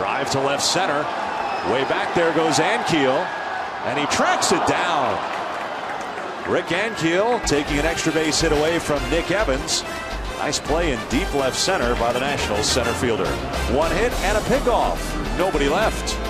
Drive to left center. Way back there goes Ankiel, And he tracks it down. Rick Ankiel taking an extra base hit away from Nick Evans. Nice play in deep left center by the Nationals center fielder. One hit and a pickoff. Nobody left.